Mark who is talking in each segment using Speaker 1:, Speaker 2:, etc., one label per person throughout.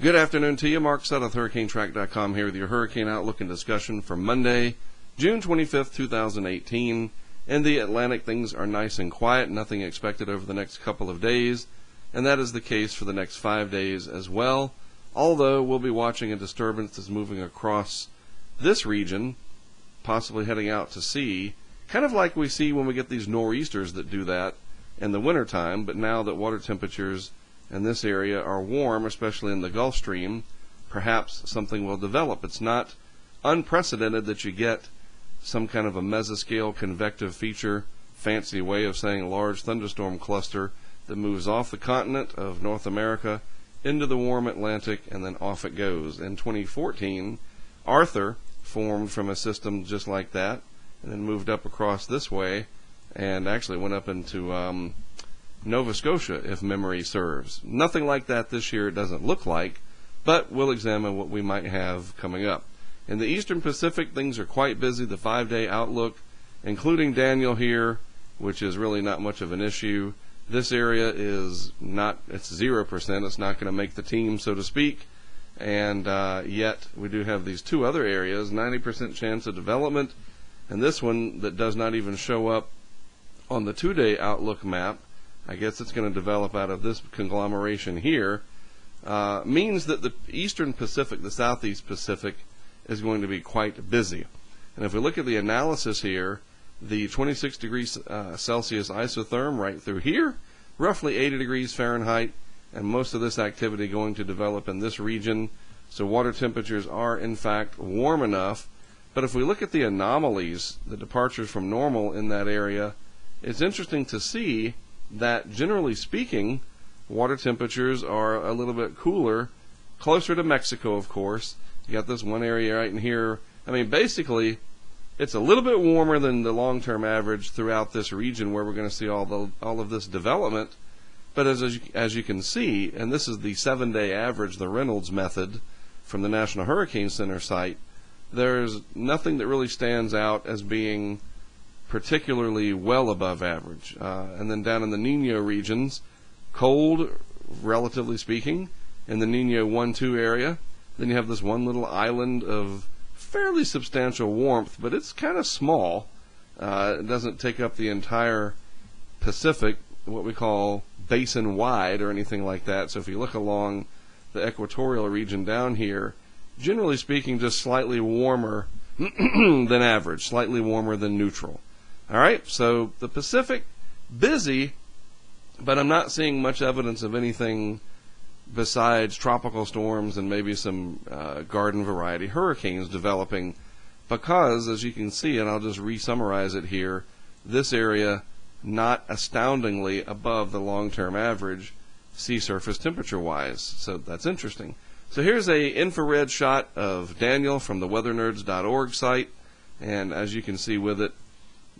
Speaker 1: Good afternoon to you. Mark Sudduth, HurricaneTrack.com here with your hurricane outlook and discussion for Monday, June 25th, 2018. In the Atlantic, things are nice and quiet, nothing expected over the next couple of days, and that is the case for the next five days as well. Although we'll be watching a disturbance that's moving across this region, possibly heading out to sea, kind of like we see when we get these nor'easters that do that in the wintertime, but now that water temperatures in this area are warm, especially in the Gulf Stream, perhaps something will develop. It's not unprecedented that you get some kind of a mesoscale convective feature, fancy way of saying a large thunderstorm cluster that moves off the continent of North America into the warm Atlantic and then off it goes. In 2014, Arthur formed from a system just like that and then moved up across this way and actually went up into um, Nova Scotia, if memory serves. Nothing like that this year, it doesn't look like, but we'll examine what we might have coming up. In the Eastern Pacific, things are quite busy. The five day outlook, including Daniel here, which is really not much of an issue. This area is not, it's 0%. It's not going to make the team, so to speak. And uh, yet, we do have these two other areas 90% chance of development, and this one that does not even show up on the two day outlook map. I guess it's going to develop out of this conglomeration here. Uh, means that the Eastern Pacific, the Southeast Pacific, is going to be quite busy. And if we look at the analysis here, the 26 degrees uh, Celsius isotherm right through here, roughly 80 degrees Fahrenheit, and most of this activity going to develop in this region. So water temperatures are in fact warm enough. But if we look at the anomalies, the departures from normal in that area, it's interesting to see that generally speaking, water temperatures are a little bit cooler, closer to Mexico, of course. You got this one area right in here. I mean, basically, it's a little bit warmer than the long-term average throughout this region where we're going to see all the all of this development. But as as you, as you can see, and this is the seven-day average, the Reynolds method from the National Hurricane Center site, there's nothing that really stands out as being particularly well above average. Uh, and then down in the Nino regions, cold, relatively speaking, in the Nino 1 2 area. Then you have this one little island of fairly substantial warmth, but it's kind of small. Uh, it doesn't take up the entire Pacific, what we call basin wide or anything like that. So if you look along the equatorial region down here, generally speaking, just slightly warmer than average, slightly warmer than neutral. All right, so the Pacific, busy, but I'm not seeing much evidence of anything besides tropical storms and maybe some uh, garden variety hurricanes developing because, as you can see, and I'll just re summarize it here, this area not astoundingly above the long term average sea surface temperature wise. So that's interesting. So here's a infrared shot of Daniel from the weathernerds.org site, and as you can see with it,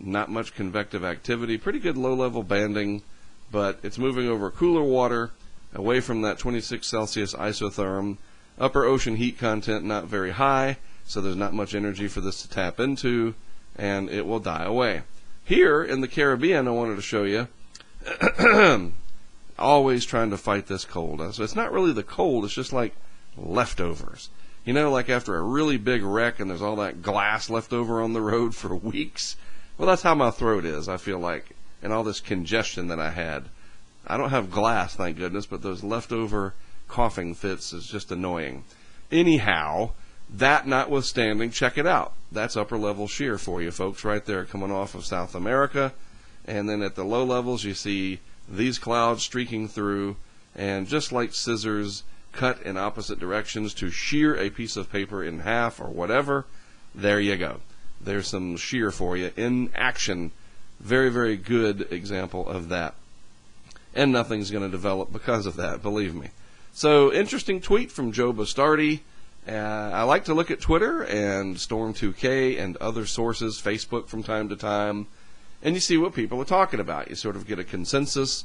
Speaker 1: not much convective activity, pretty good low level banding, but it's moving over cooler water away from that 26 Celsius isotherm. Upper ocean heat content not very high, so there's not much energy for this to tap into, and it will die away. Here in the Caribbean, I wanted to show you, always trying to fight this cold. Uh, so it's not really the cold, it's just like leftovers. You know, like after a really big wreck and there's all that glass left over on the road for weeks well, that's how my throat is, I feel like, and all this congestion that I had. I don't have glass, thank goodness, but those leftover coughing fits is just annoying. Anyhow, that notwithstanding, check it out. That's upper level shear for you folks right there coming off of South America. And then at the low levels, you see these clouds streaking through, and just like scissors cut in opposite directions to shear a piece of paper in half or whatever, there you go there's some shear for you in action. Very, very good example of that. And nothing's going to develop because of that, believe me. So, interesting tweet from Joe Bastardi. Uh, I like to look at Twitter and Storm2K and other sources, Facebook from time to time, and you see what people are talking about. You sort of get a consensus.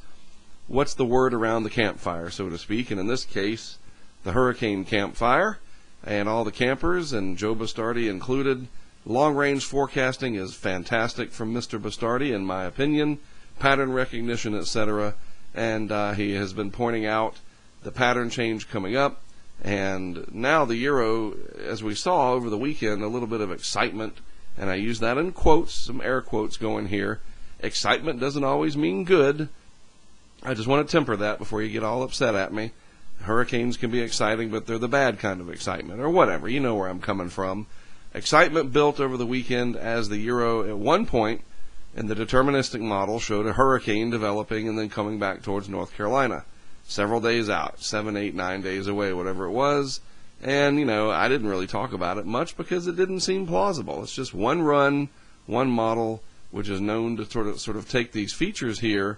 Speaker 1: What's the word around the campfire, so to speak? And in this case, the hurricane campfire, and all the campers, and Joe Bastardi included, Long range forecasting is fantastic from Mr. Bastardi, in my opinion, pattern recognition, etc. And uh, he has been pointing out the pattern change coming up, And now the euro, as we saw over the weekend, a little bit of excitement, and I use that in quotes, some air quotes going here. Excitement doesn't always mean good. I just want to temper that before you get all upset at me. Hurricanes can be exciting, but they're the bad kind of excitement, or whatever. You know where I'm coming from. Excitement built over the weekend as the euro at one point in the deterministic model showed a hurricane developing and then coming back towards North Carolina. Several days out, seven, eight, nine days away, whatever it was. And, you know, I didn't really talk about it much because it didn't seem plausible. It's just one run, one model, which is known to sort of sort of take these features here.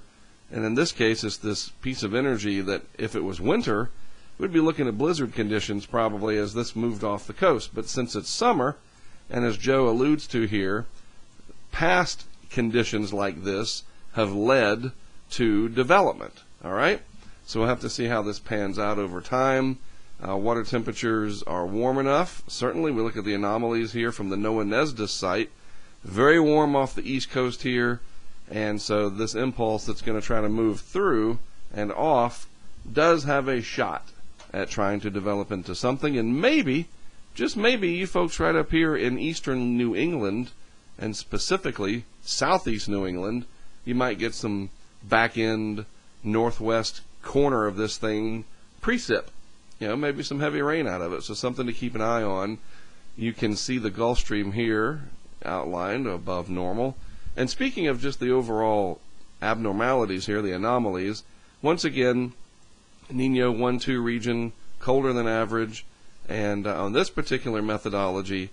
Speaker 1: And in this case, it's this piece of energy that if it was winter, we'd be looking at blizzard conditions probably as this moved off the coast. But since it's summer, and as Joe alludes to here, past conditions like this have led to development. All right? So we'll have to see how this pans out over time. Uh, water temperatures are warm enough. Certainly, we look at the anomalies here from the NOAA NESDIS site. Very warm off the east coast here. And so this impulse that's going to try to move through and off does have a shot at trying to develop into something. And maybe, just maybe, you folks right up here in eastern New England, and specifically southeast New England, you might get some back end northwest corner of this thing precip. You know, maybe some heavy rain out of it. So something to keep an eye on. You can see the Gulf Stream here outlined above normal. And speaking of just the overall abnormalities here, the anomalies, once again, Nino 1 2 region, colder than average. And uh, on this particular methodology,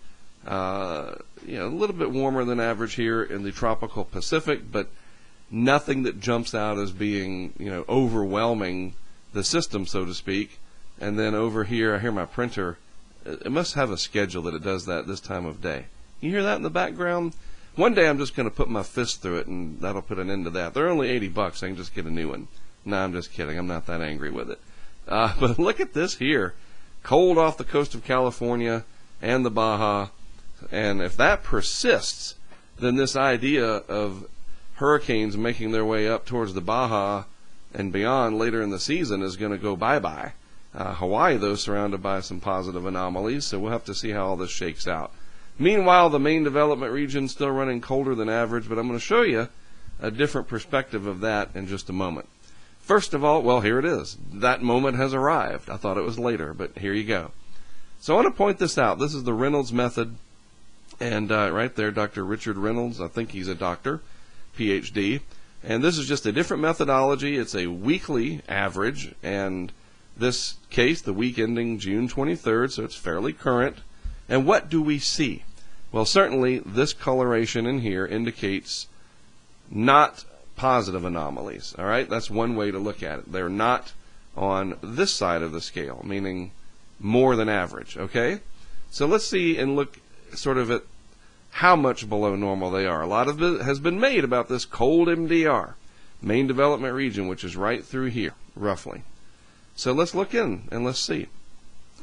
Speaker 1: uh, you know, a little bit warmer than average here in the tropical Pacific, but nothing that jumps out as being, you know, overwhelming the system, so to speak. And then over here, I hear my printer. It must have a schedule that it does that this time of day. You hear that in the background? One day I'm just going to put my fist through it, and that'll put an end to that. They're only 80 bucks. I can just get a new one. No, I'm just kidding. I'm not that angry with it. Uh, but look at this here. Cold off the coast of California and the Baja. And if that persists, then this idea of hurricanes making their way up towards the Baja and beyond later in the season is going to go bye bye. Uh, Hawaii, though, surrounded by some positive anomalies, so we'll have to see how all this shakes out. Meanwhile, the main development region still running colder than average, but I'm going to show you a different perspective of that in just a moment. First of all, well, here it is. That moment has arrived. I thought it was later, but here you go. So I want to point this out. This is the Reynolds method, and uh, right there, Dr. Richard Reynolds. I think he's a doctor. PhD. And this is just a different methodology. It's a weekly average, and this case, the week ending June 23rd, so it's fairly current. And what do we see? Well, certainly this coloration in here indicates not positive anomalies. All right, that's one way to look at it. They're not on this side of the scale, meaning more than average. Okay, so let's see and look sort of at how much below normal they are. A lot of it has been made about this cold MDR, main development region, which is right through here, roughly. So let's look in and let's see.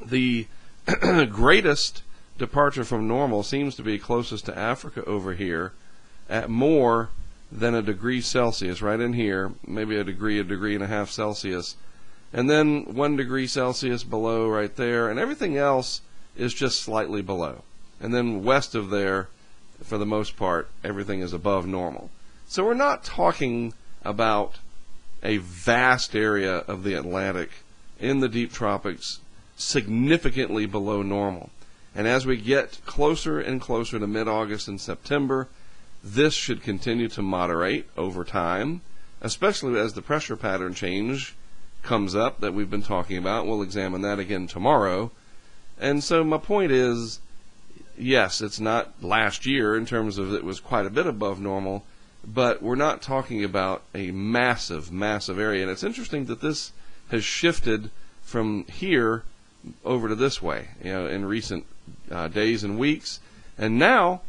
Speaker 1: The greatest departure from normal seems to be closest to Africa over here at more than a degree Celsius, right in here, maybe a degree, a degree and a half Celsius. And then one degree Celsius below right there, and everything else is just slightly below. And then west of there, for the most part, everything is above normal. So we're not talking about a vast area of the Atlantic in the deep tropics significantly below normal. And as we get closer and closer to mid August and September, this should continue to moderate over time, especially as the pressure pattern change comes up that we've been talking about. We'll examine that again tomorrow. And so my point is yes, it's not last year in terms of it was quite a bit above normal, but we're not talking about a massive, massive area. And it's interesting that this has shifted from here over to this way, you know, in recent uh, days and weeks. And now,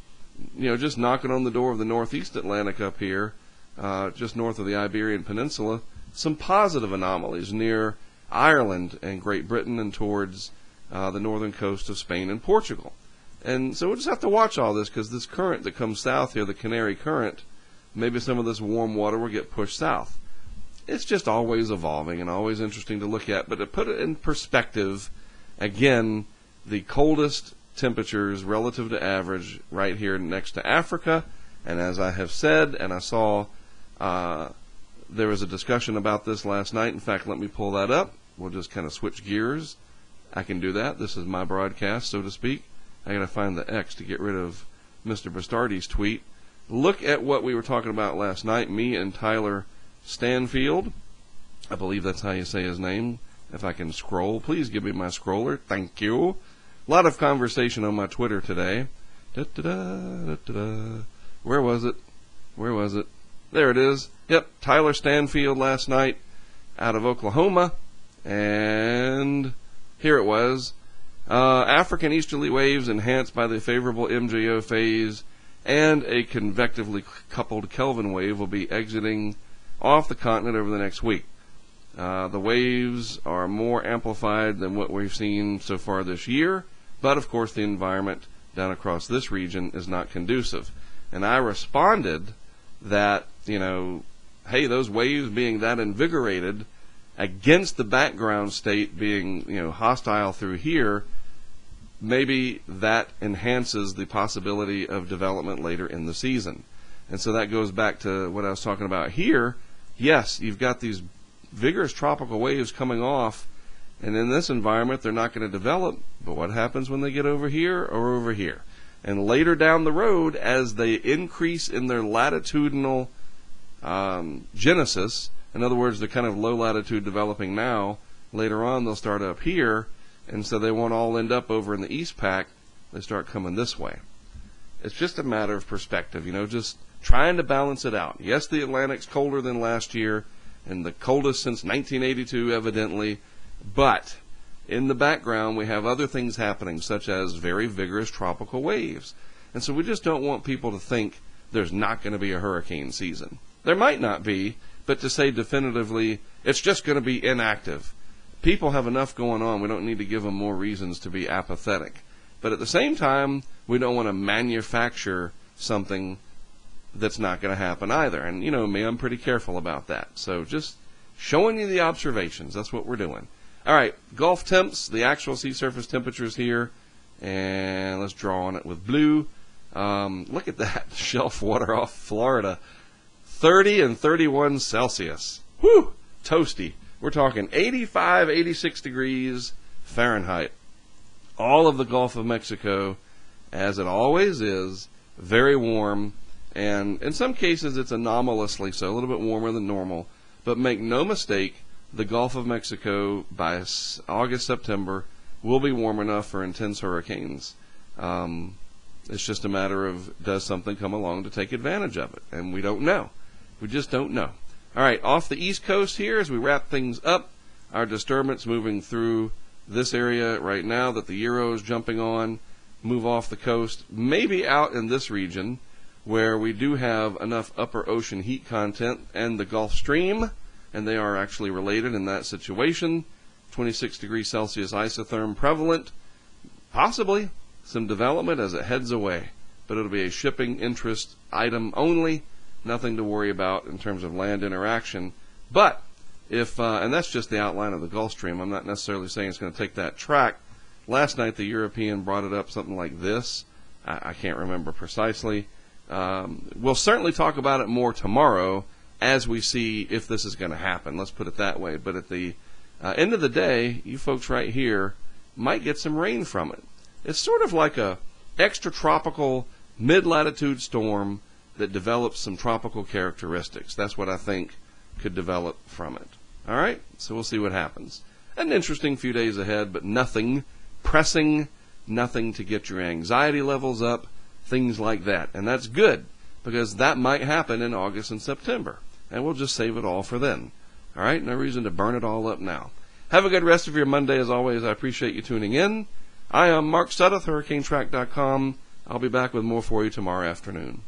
Speaker 1: you know, just knocking on the door of the Northeast Atlantic up here, uh, just north of the Iberian Peninsula, some positive anomalies near Ireland and Great Britain and towards uh, the northern coast of Spain and Portugal. And so we'll just have to watch all this because this current that comes south here, the Canary Current, maybe some of this warm water will get pushed south. It's just always evolving and always interesting to look at. But to put it in perspective, Again, the coldest temperatures relative to average right here next to Africa. And as I have said, and I saw uh, there was a discussion about this last night. In fact, let me pull that up. We'll just kind of switch gears. I can do that. This is my broadcast, so to speak. I got to find the X to get rid of Mr. Bastardi's tweet. Look at what we were talking about last night. Me and Tyler Stanfield. I believe that's how you say his name. If I can scroll, please give me my scroller. Thank you. A lot of conversation on my Twitter today. Da, da, da, Where was it? Where was it? There it is. Yep, Tyler Stanfield last night out of Oklahoma. And here it was. Uh, African easterly waves enhanced by the favorable MJO phase and a convectively coupled Kelvin wave will be exiting off the continent over the next week. Uh, the waves are more amplified than what we've seen so far this year, but of course the environment down across this region is not conducive. And I responded that, you know, hey, those waves being that invigorated against the background state being, you know, hostile through here, maybe that enhances the possibility of development later in the season. And so that goes back to what I was talking about here. Yes, you've got these vigorous tropical waves coming off, and in this environment, they're not going to develop. But what happens when they get over here or over here? And later down the road, as they increase in their latitudinal um, genesis, in other words, they're kind of low latitude developing now, later on they'll start up here, and so they won't all end up over in the East Pac. They start coming this way. It's just a matter of perspective, you know, just trying to balance it out. Yes, the Atlantic's colder than last year and the coldest since 1982, evidently. But in the background, we have other things happening, such as very vigorous tropical waves. And so we just don't want people to think there's not going to be a hurricane season. There might not be, but to say definitively it's just going to be inactive. People have enough going on. We don't need to give them more reasons to be apathetic. But at the same time, we don't want to manufacture something that's not going to happen either. And you know me, I'm pretty careful about that. So just showing you the observations. That's what we're doing. All right, Gulf temps, the actual sea surface temperatures here, and let's draw on it with blue. Um, look at that shelf water off Florida, 30 and 31 Celsius. Whew, toasty. We're talking 85, 86 degrees Fahrenheit. All of the Gulf of Mexico, as it always is, very warm and in some cases it's anomalously so, a little bit warmer than normal. But make no mistake, the Gulf of Mexico by August, September will be warm enough for intense hurricanes. Um, it's just a matter of does something come along to take advantage of it? And we don't know. We just don't know. All right, off the East Coast here, as we wrap things up, our disturbance moving through this area right now that the Euro is jumping on, move off the coast, maybe out in this region where we do have enough upper ocean heat content and the Gulf Stream, and they are actually related in that situation. 26 degrees Celsius isotherm prevalent, possibly some development as it heads away, but it'll be a shipping interest item only, nothing to worry about in terms of land interaction. But if, uh, and that's just the outline of the Gulf Stream, I'm not necessarily saying it's going to take that track. Last night the European brought it up something like this. I, I can't remember precisely um, we'll certainly talk about it more tomorrow as we see if this is going to happen. Let's put it that way. But at the uh, end of the day, you folks right here might get some rain from it. It's sort of like a extratropical mid-latitude storm that develops some tropical characteristics. That's what I think could develop from it. All right, so we'll see what happens. An interesting few days ahead, but nothing pressing, nothing to get your anxiety levels up things like that. And that's good because that might happen in August and September. And we'll just save it all for then. All right? No reason to burn it all up now. Have a good rest of your Monday as always. I appreciate you tuning in. I am Mark Sudduth, HurricaneTrack.com. I'll be back with more for you tomorrow afternoon.